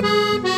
Música